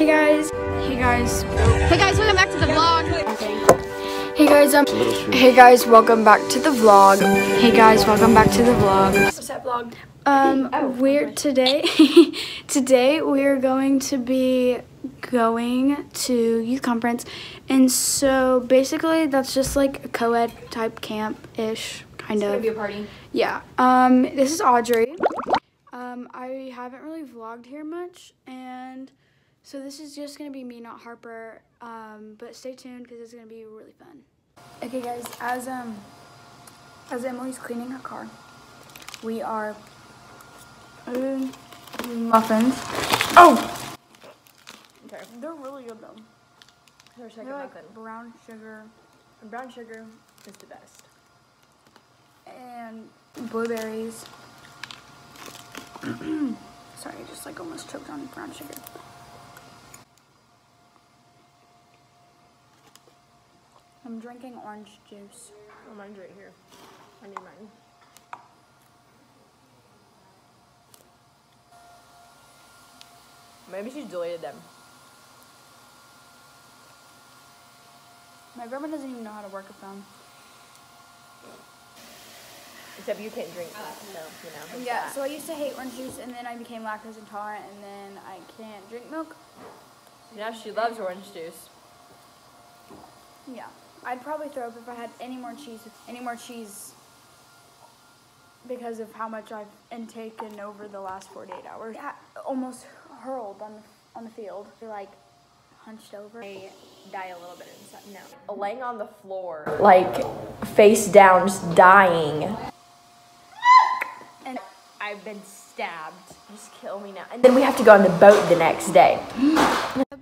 Hey guys. Hey guys. Hey guys, welcome back to the vlog. Hey guys, um Hey guys, welcome back to the vlog. Hey guys, welcome back to the vlog. What's that vlog? Um we're today today we're going to be going to youth conference and so basically that's just like a co-ed type camp ish kind It's of gonna be a party. Yeah. Um, this is Audrey. Um, I haven't really vlogged here much, and so this is just gonna be me, not Harper. Um, but stay tuned because it's gonna be really fun. Okay, guys. As um, as Emily's cleaning her car, we are um, muffins. Oh. Okay. They're really good though. Second They're like muffin. brown sugar And brown sugar is the best. and blueberries. Sorry, I just like almost choked on brown sugar. I'm drinking orange juice. Oh, mine's right here. I need mine. Maybe she deleted them. My grandma doesn't even know how to work a phone. Except you can't drink, ah, so you know. Yeah, that. so I used to hate orange juice, and then I became lactose intolerant, and then I can't drink milk. now she loves orange juice. Yeah, I'd probably throw up if I had any more cheese. Any more cheese because of how much I've intaken over the last 48 hours. Yeah, almost hurled on the on the field. You're like hunched over. I die a little bit inside. No. Laying on the floor, like face down, just dying. And I've been stabbed. Just kill me now. And then we have to go on the boat the next day.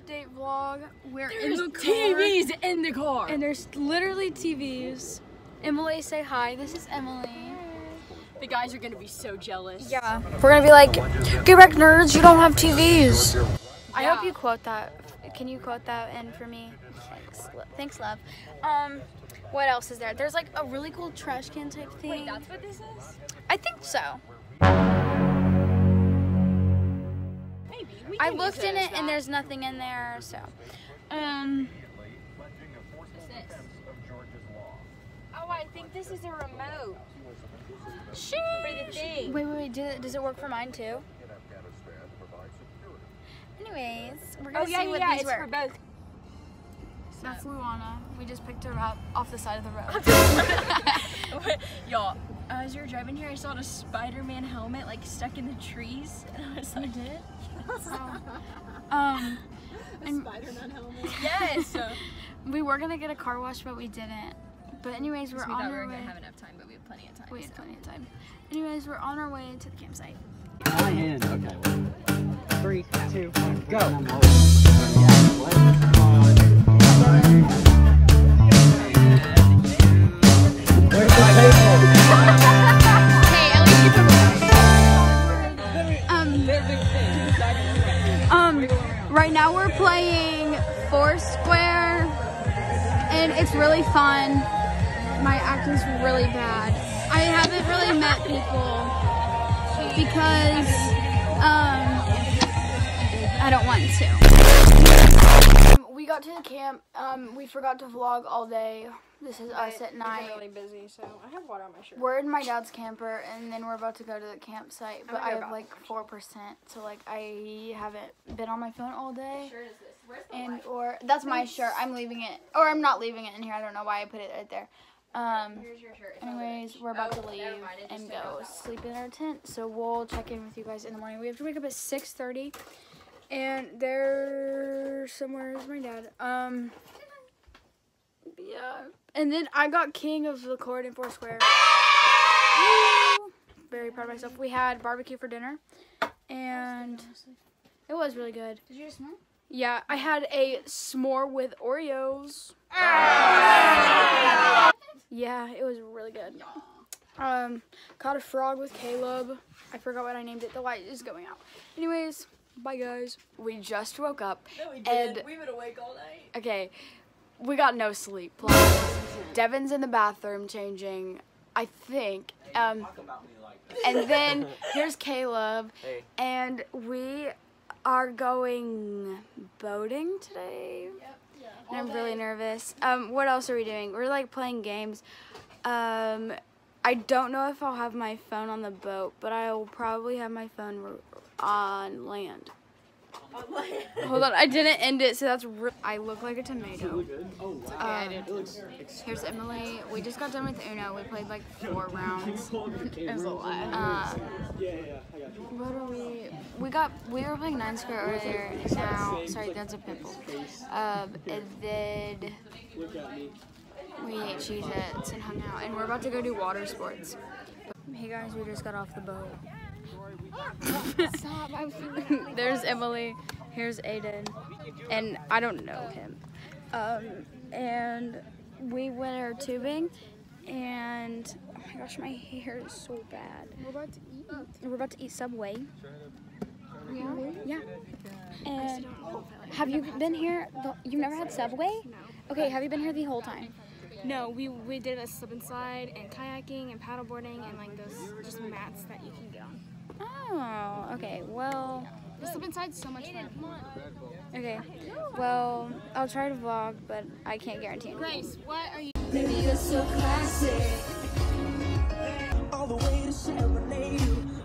update vlog. We're in the car, TVs in the car. and there's literally TVs. Emily, say hi. This is Emily. The guys are gonna be so jealous. Yeah. We're gonna be like, get back, nerds. You don't have TVs. I hope you quote that. Can you quote that in for me? Thanks, thanks, love. Um, what else is there? There's like a really cool trash can type thing. Wait, that's what this is? I think so. I looked in it and there's nothing in there. So, um, Oh, I think this is a remote. shit. For the thing. Wait, wait, wait. Does it, does it work for mine too? Anyways, we're gonna Oh yeah, see what yeah, these it's work. for both. That's Luana. We just picked her up off the side of the road. Y'all, as you were driving here, I saw a Spider-Man helmet like stuck in the trees, and I was like, did? um, and Spider-Man helmet. yes. we were gonna get a car wash, but we didn't. But anyways, we're we on thought we our were way. gonna have enough time, but we have plenty of time. we had so. plenty of time. Anyways, we're on our way to the campsite. My hand. Okay. Three, two, one, go. Where's my paper? Hey, at least you put Um, right now we're playing Foursquare, and it's really fun. My acting's really bad. I haven't really met people because, um, I don't want to. We got to the camp. Um, we forgot to vlog all day. This is us at night. really busy, so I have water on my shirt. We're in my dad's camper, and then we're about to go to the campsite. But I have like four percent, so like I haven't been on my phone all day. Shirt is this? Where's the And light? or that's my shirt. I'm leaving it, or I'm not leaving it in here. I don't know why I put it right there. Um. Here's your shirt. It's on the Anyways, we're about Oh, to leave never mind, it just and go sleep in our tent. So we'll check in with you guys in the morning. We have to wake up at 6:30, and there somewhere is my dad. Um. Yeah, and then I got king of the court in Foursquare. Very proud of myself. We had barbecue for dinner, and it was really good. Did you just smell? Yeah, I had a s'more with Oreos. Yeah, it was really good. Um, caught a frog with Caleb. I forgot what I named it. The light is going out. Anyways, bye guys. We just woke up. No, we And- didn't. We've been awake all night. Okay, we got no sleep. Plus, Devin's in the bathroom changing. I think. Um, and then here's Caleb, Hey. and we are going boating today. And I'm really nervous. Um, what else are we doing? We're like playing games. Um, I don't know if I'll have my phone on the boat, but I will probably have my phone on land. Hold on, I didn't end it, so that's. I look like a tomato. Oh, wow. Um, here's Emily. We just got done with Uno. We played like four rounds. It was a lot. Um, Yeah, yeah, I what are we? We got. We were playing nine square earlier. Now, sorry, that's a pimple. Um, and then Look at me. We ate Cheez-Its and hung out. And we're about to go do water sports. Hey guys, we just got off the boat. Stop. I'm There's Emily. Here's Aiden. And I don't know him. Um, and we went our tubing. And oh my gosh, my hair is so bad. We're about to eat. We're about to eat Subway. Yeah. Yeah. And have you been here? The, you've never had Subway? No. Okay, have you been here the whole time? No, we we did a slip and slide and kayaking and paddleboarding and like those just mats that you can get on. Oh, okay. Well, The slip and slide's so much fun. okay. Well, I'll try to vlog, but I can't guarantee anything. Grace, what are you? Baby, you're so classic. all the way to serenade